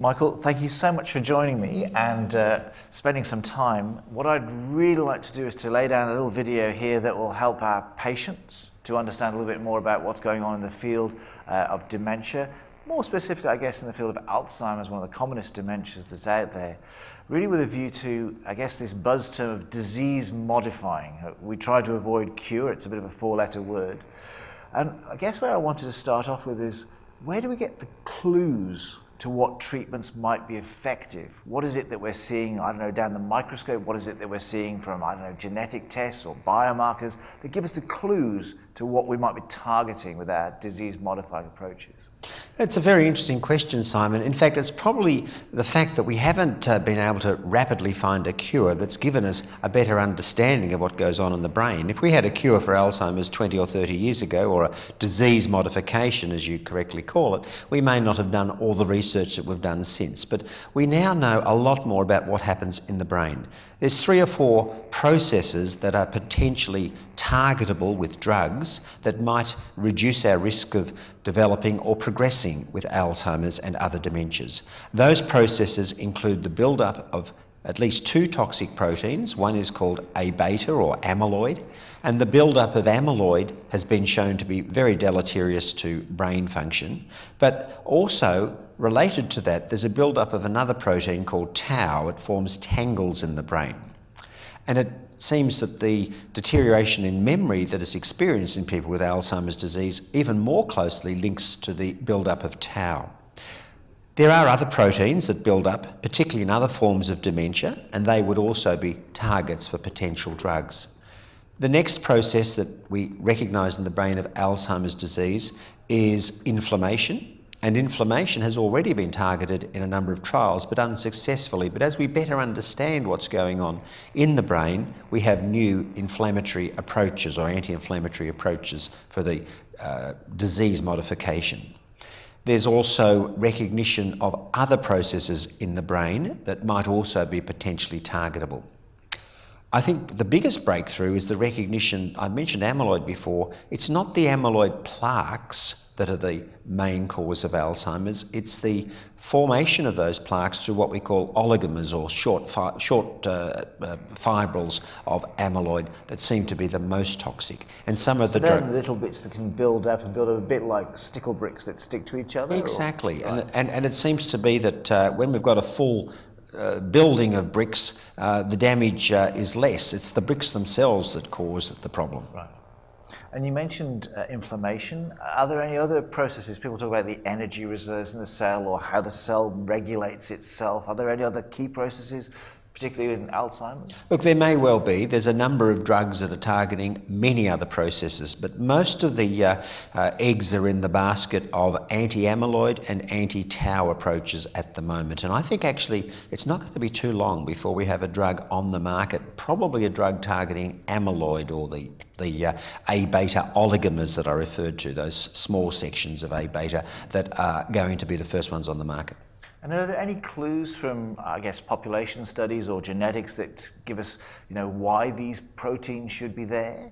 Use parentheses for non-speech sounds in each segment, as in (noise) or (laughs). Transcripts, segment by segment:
Michael, thank you so much for joining me and uh, spending some time. What I'd really like to do is to lay down a little video here that will help our patients to understand a little bit more about what's going on in the field uh, of dementia, more specifically, I guess, in the field of Alzheimer's, one of the commonest dementias that's out there, really with a view to, I guess, this buzz term of disease modifying. Uh, we try to avoid cure, it's a bit of a four letter word. And I guess where I wanted to start off with is where do we get the clues to what treatments might be effective. What is it that we're seeing, I don't know, down the microscope? What is it that we're seeing from, I don't know, genetic tests or biomarkers that give us the clues to what we might be targeting with our disease modifying approaches? It's a very interesting question, Simon. In fact, it's probably the fact that we haven't uh, been able to rapidly find a cure that's given us a better understanding of what goes on in the brain. If we had a cure for Alzheimer's 20 or 30 years ago, or a disease modification, as you correctly call it, we may not have done all the research that we've done since. But we now know a lot more about what happens in the brain. There's three or four processes that are potentially targetable with drugs that might reduce our risk of developing or progressing with Alzheimer's and other dementias. Those processes include the build-up of at least two toxic proteins. One is called A beta or amyloid, and the build-up of amyloid has been shown to be very deleterious to brain function. But also, related to that, there's a build-up of another protein called tau. It forms tangles in the brain. And it seems that the deterioration in memory that is experienced in people with Alzheimer's disease even more closely links to the build-up of tau. There are other proteins that build up, particularly in other forms of dementia, and they would also be targets for potential drugs. The next process that we recognise in the brain of Alzheimer's disease is inflammation. And inflammation has already been targeted in a number of trials, but unsuccessfully. But as we better understand what's going on in the brain, we have new inflammatory approaches or anti inflammatory approaches for the uh, disease modification. There's also recognition of other processes in the brain that might also be potentially targetable. I think the biggest breakthrough is the recognition, I mentioned amyloid before, it's not the amyloid plaques that are the main cause of Alzheimer's. It's the formation of those plaques through what we call oligomers or short, fi short uh, uh, fibrils of amyloid that seem to be the most toxic. And some so of the they're little bits that can build up and build up a bit like stickle bricks that stick to each other. Exactly, and, right. and and it seems to be that uh, when we've got a full uh, building of bricks, uh, the damage uh, is less. It's the bricks themselves that cause the problem. Right. And you mentioned uh, inflammation. Are there any other processes? People talk about the energy reserves in the cell or how the cell regulates itself. Are there any other key processes particularly in Alzheimer's? Look, there may well be. There's a number of drugs that are targeting many other processes, but most of the uh, uh, eggs are in the basket of anti amyloid and anti tau approaches at the moment. And I think actually it's not going to be too long before we have a drug on the market, probably a drug targeting amyloid or the the uh, A beta oligomers that I referred to, those small sections of A beta that are going to be the first ones on the market. And are there any clues from, I guess, population studies or genetics that give us, you know, why these proteins should be there?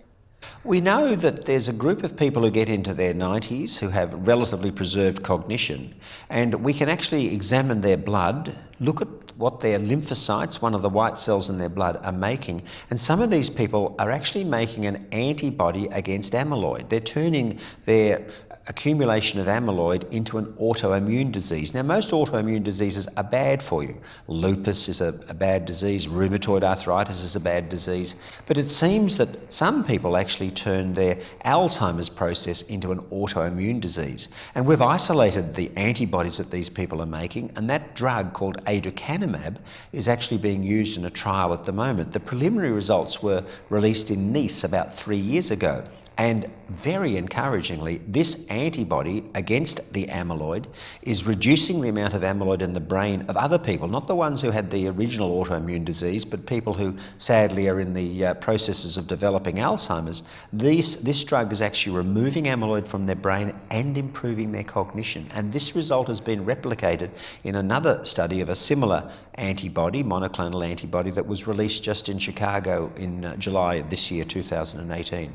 We know that there's a group of people who get into their 90s who have relatively preserved cognition, and we can actually examine their blood, look at what their lymphocytes, one of the white cells in their blood, are making. And some of these people are actually making an antibody against amyloid. They're turning their accumulation of amyloid into an autoimmune disease. Now, most autoimmune diseases are bad for you. Lupus is a, a, bad disease, rheumatoid arthritis is a bad disease, but it seems that some people actually turn their Alzheimer's process into an autoimmune disease. And we've isolated the antibodies that these people are making, and that drug called aducanumab is actually being used in a trial at the moment. The preliminary results were released in Nice about three years ago. And very encouragingly, this antibody against the amyloid is reducing the amount of amyloid in the brain of other people, not the ones who had the original autoimmune disease, but people who sadly are in the uh, processes of developing Alzheimer's. These, this drug is actually removing amyloid from their brain and improving their cognition. And this result has been replicated in another study of a similar antibody, monoclonal antibody, that was released just in Chicago in uh, July of this year, 2018.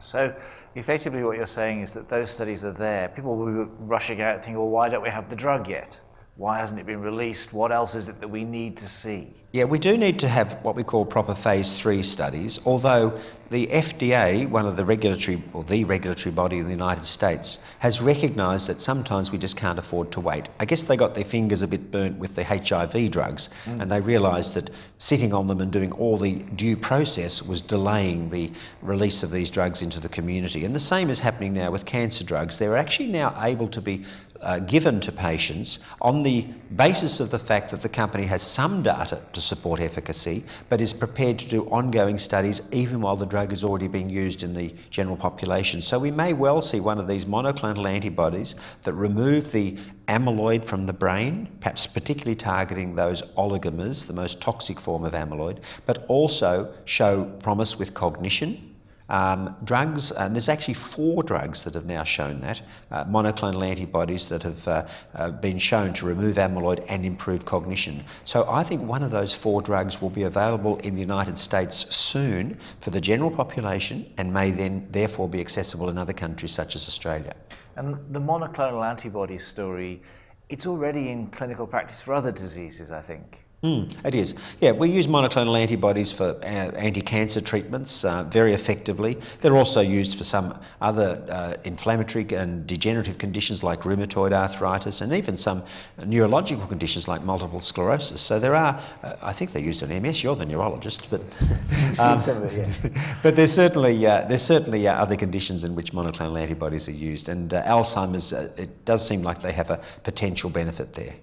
So effectively what you're saying is that those studies are there. People will be rushing out thinking, well, why don't we have the drug yet? Why hasn't it been released? What else is it that we need to see? Yeah, we do need to have what we call proper phase three studies, although the FDA, one of the regulatory or the regulatory body in the United States, has recognised that sometimes we just can't afford to wait. I guess they got their fingers a bit burnt with the HIV drugs mm. and they realised that sitting on them and doing all the due process was delaying the release of these drugs into the community. And the same is happening now with cancer drugs. They're actually now able to be uh, given to patients on the basis of the fact that the company has some data to support efficacy, but is prepared to do ongoing studies even while the drug is already being used in the general population. So we may well see one of these monoclonal antibodies that remove the amyloid from the brain, perhaps particularly targeting those oligomers, the most toxic form of amyloid, but also show promise with cognition um, drugs, and there's actually four drugs that have now shown that, uh, monoclonal antibodies that have uh, uh, been shown to remove amyloid and improve cognition. So I think one of those four drugs will be available in the United States soon for the general population and may then therefore be accessible in other countries such as Australia. And the monoclonal antibody story, it's already in clinical practice for other diseases, I think. Mm, it is. Yeah, we use monoclonal antibodies for uh, anti-cancer treatments uh, very effectively. They're also used for some other uh, inflammatory and degenerative conditions like rheumatoid arthritis and even some neurological conditions like multiple sclerosis. So there are, uh, I think they're used in MS. You're the neurologist, but (laughs) um, some of it, yes. (laughs) but there's certainly uh, there's certainly uh, other conditions in which monoclonal antibodies are used, and Alzheimer's it does seem like they have a potential benefit there.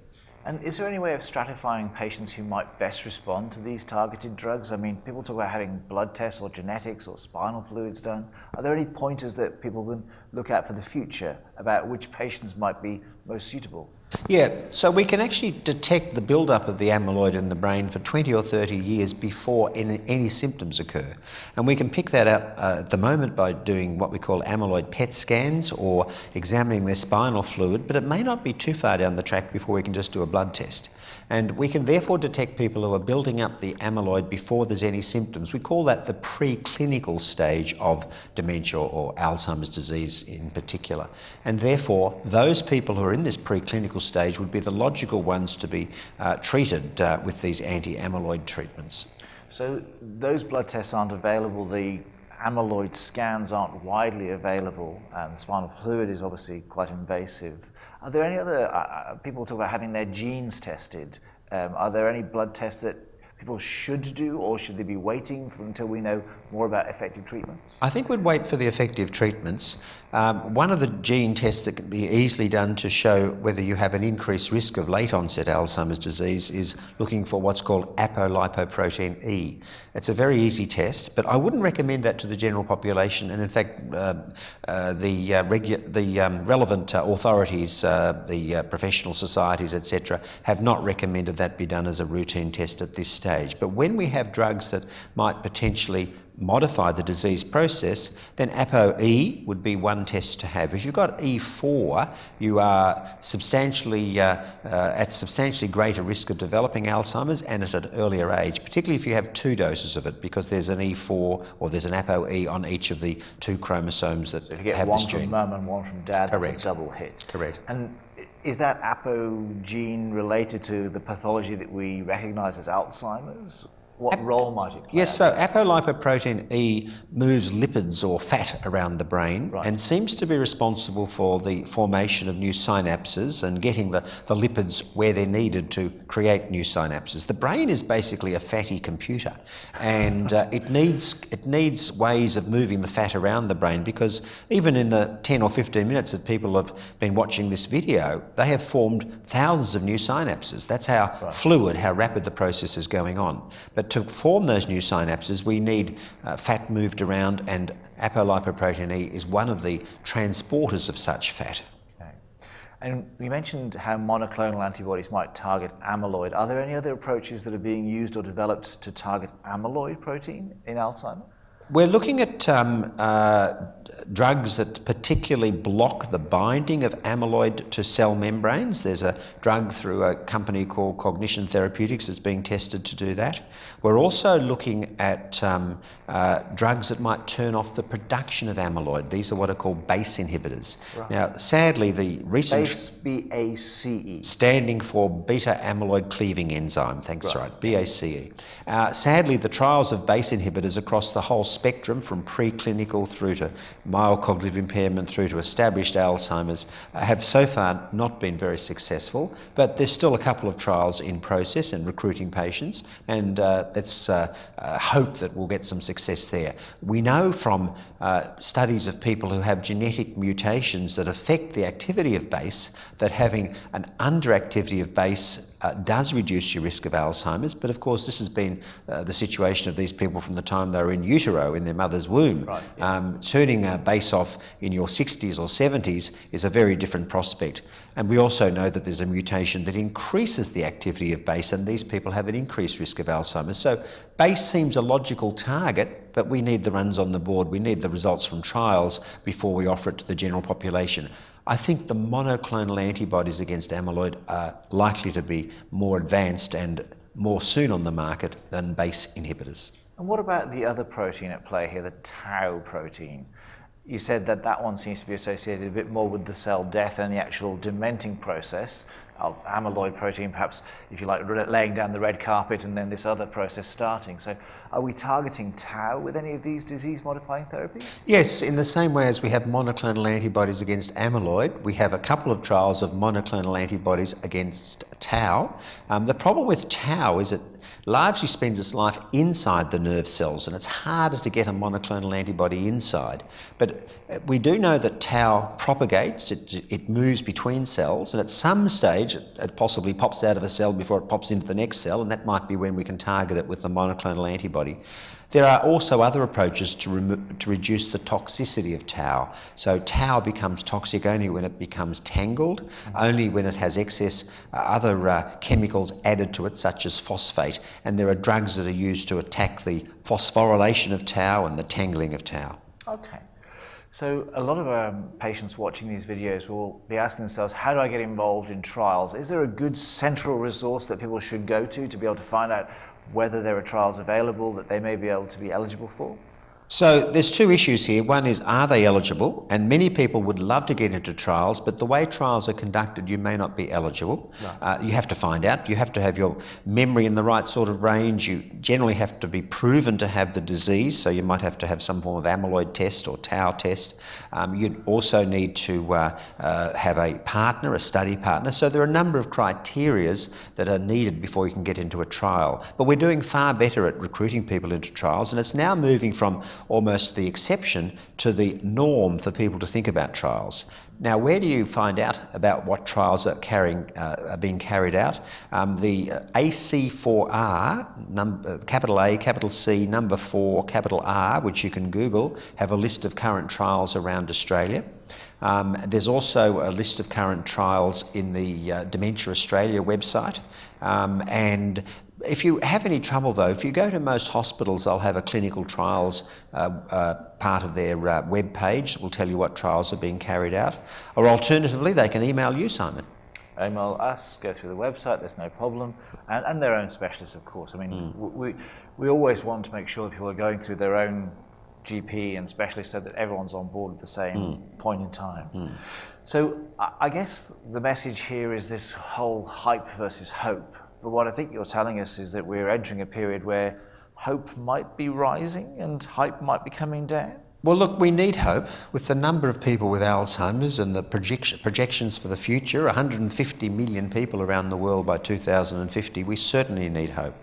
And is there any way of stratifying patients who might best respond to these targeted drugs? I mean, people talk about having blood tests or genetics or spinal fluids done. Are there any pointers that people can look at for the future about which patients might be most suitable? Yeah, so we can actually detect the buildup of the amyloid in the brain for 20 or 30 years before any, any symptoms occur. And we can pick that up uh, at the moment by doing what we call amyloid PET scans or examining their spinal fluid, but it may not be too far down the track before we can just do a blood test. And we can therefore detect people who are building up the amyloid before there's any symptoms. We call that the preclinical stage of dementia or Alzheimer's disease in particular. And therefore, those people who are in this preclinical stage would be the logical ones to be uh, treated uh, with these anti amyloid treatments. So, those blood tests aren't available, the amyloid scans aren't widely available, and spinal fluid is obviously quite invasive. Are there any other, uh, uh, people talk about having their genes tested. Um, are there any blood tests that people should do, or should they be waiting for, until we know more about effective treatments? I think we'd wait for the effective treatments. Um, one of the gene tests that can be easily done to show whether you have an increased risk of late onset Alzheimer's disease is looking for what's called apolipoprotein E. It's a very easy test, but I wouldn't recommend that to the general population. And in fact, uh, uh, the, uh, the um, relevant uh, authorities, uh, the uh, professional societies, etc., have not recommended that be done as a routine test at this stage. But when we have drugs that might potentially modify the disease process, then ApoE would be one test to have. If you've got E4, you are substantially uh, uh, at substantially greater risk of developing Alzheimer's and at an earlier age, particularly if you have two doses of it, because there's an E4 or there's an ApoE on each of the two chromosomes that if you get have one from mum and one from dad, Correct. that's a double hit. Correct. And is that apo gene related to the pathology that we recognise as Alzheimer's? What Ap- role might it play? Yes, so apolipoprotein E moves lipids or fat around the brain right. and seems to be responsible for the formation of new synapses and getting the, the lipids where they're needed to create new synapses. The brain is basically a fatty computer and uh, it, needs, it needs ways of moving the fat around the brain because even in the 10 or 15 minutes that people have been watching this video, they have formed thousands of new synapses. That's how right. fluid, how rapid the process is going on. But but to form those new synapses, we need uh, fat moved around, and apolipoprotein E is one of the transporters of such fat. Okay. And you mentioned how monoclonal antibodies might target amyloid. Are there any other approaches that are being used or developed to target amyloid protein in Alzheimer's? We're looking at um, uh, drugs that particularly block the binding of amyloid to cell membranes. There's a drug through a company called Cognition Therapeutics that's being tested to do that. We're also looking at um, uh, drugs that might turn off the production of amyloid. These are what are called BACE inhibitors. Right. Now, sadly, the recent BACE, B-A-C-E, standing for beta amyloid cleaving enzyme. Thanks, right, right B-A-C-E. Uh, sadly, the trials of BACE inhibitors across the whole spectrum, from preclinical through to mild cognitive impairment through to established Alzheimer's, have so far not been very successful. But there's still a couple of trials in process and recruiting patients, and uh, let's uh, uh, hope that we'll get some success success there. We know from uh, studies of people who have genetic mutations that affect the activity of BACE that having an underactivity of BACE uh, does reduce your risk of Alzheimer's. But of course, this has been uh, the situation of these people from the time they were in utero in their mother's womb. Right, yeah. um, turning a BACE off in your 60s or 70s is a very different prospect. And we also know that there's a mutation that increases the activity of BACE, and these people have an increased risk of Alzheimer's. So BACE seems a logical target, but we need the runs on the board. We need the results from trials before we offer it to the general population. I think the monoclonal antibodies against amyloid are likely to be more advanced and more soon on the market than BACE inhibitors. And what about the other protein at play here, the tau protein? You said that that one seems to be associated a bit more with the cell death and the actual dementing process amyloid protein, perhaps, if you like, laying down the red carpet and then this other process starting. So, are we targeting tau with any of these disease modifying therapies? Yes, in the same way as we have monoclonal antibodies against amyloid, we have a couple of trials of monoclonal antibodies against tau. Um, the problem with tau is it largely spends its life inside the nerve cells, and it's harder to get a monoclonal antibody inside. But uh, we do know that tau propagates, it, it moves between cells, and at some stage it, it possibly pops out of a cell before it pops into the next cell, and that might be when we can target it with the monoclonal antibody. There are also other approaches to, to reduce the toxicity of tau. So tau becomes toxic only when it becomes tangled, only when it has excess uh, other uh, chemicals added to it, such as phosphate. And there are drugs that are used to attack the phosphorylation of tau and the tangling of tau. Okay. So a lot of um, patients watching these videos will be asking themselves, how do I get involved in trials? Is there a good central resource that people should go to to be able to find out whether there are trials available that they may be able to be eligible for? So there's two issues here. One is are they eligible? And many people would love to get into trials, but the way trials are conducted, you may not be eligible. No. Uh, you have to find out. You have to have your memory in the right sort of range. You generally have to be proven to have the disease, so you might have to have some form of amyloid test or tau test. Um, you'd also need to uh, uh, have a partner, a study partner. So there are a number of criterias that are needed before you can get into a trial. But we're doing far better at recruiting people into trials, and it's now moving from almost the exception to the norm for people to think about trials. Now, where do you find out about what trials are, carrying, uh, are being carried out? Um, the AC4R, number, capital A, capital C, number 4, capital R, which you can Google, have a list of current trials around Australia. Um, there's also a list of current trials in the uh, Dementia Australia website, um, and if you have any trouble, though, if you go to most hospitals, they'll have a clinical trials uh, uh, part of their uh, web page that will tell you what trials are being carried out. Or alternatively, they can email you, Simon. Email us, go through the website, there's no problem. And, and their own specialists, of course. I mean, mm. we, we always want to make sure people are going through their own GP and specialists so that everyone's on board at the same mm. point in time. Mm. So I guess the message here is this whole hype versus hope. But what I think you're telling us is that we're entering a period where hope might be rising and hype might be coming down. Well, look, we need hope. With the number of people with Alzheimer's and the projection, projections for the future 150 million people around the world by 2050 we certainly need hope.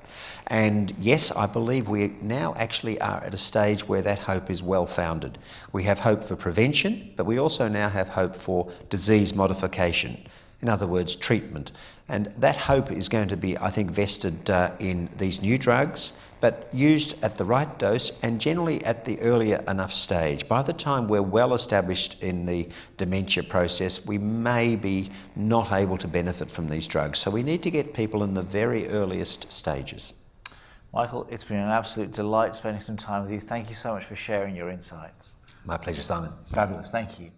And yes, I believe we now actually are at a stage where that hope is well founded. We have hope for prevention, but we also now have hope for disease modification in other words, treatment. And that hope is going to be, I think, vested uh, in these new drugs, but used at the right dose and generally at the earlier enough stage. By the time we're well established in the dementia process, we may be not able to benefit from these drugs. So we need to get people in the very earliest stages. Michael, it's been an absolute delight spending some time with you. Thank you so much for sharing your insights. My pleasure, Simon. Fabulous. Thank you.